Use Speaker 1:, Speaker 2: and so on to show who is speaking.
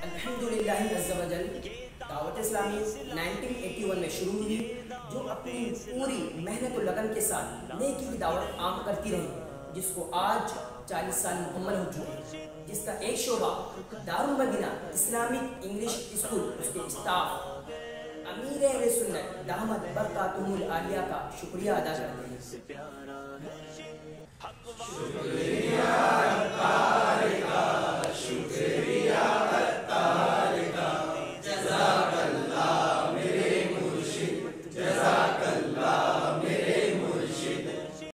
Speaker 1: अल्हम्दुलिल्लाह अज़्ज़ा दावत इस्लामी 1981 में शुरू हुई, जो अपनी पूरी मेहनत और लगन के साथ नेकी की दावत आम करती रही, जिसको आज 40 साल मुकम्मल हो चुके जिसका एक शोबा Darul Madina Islamic English school, उसके स्टाफ, अमीर अहले सुन्नत दामद बरकातुहुल आलिया का शुक्रिया अदा करते हैं।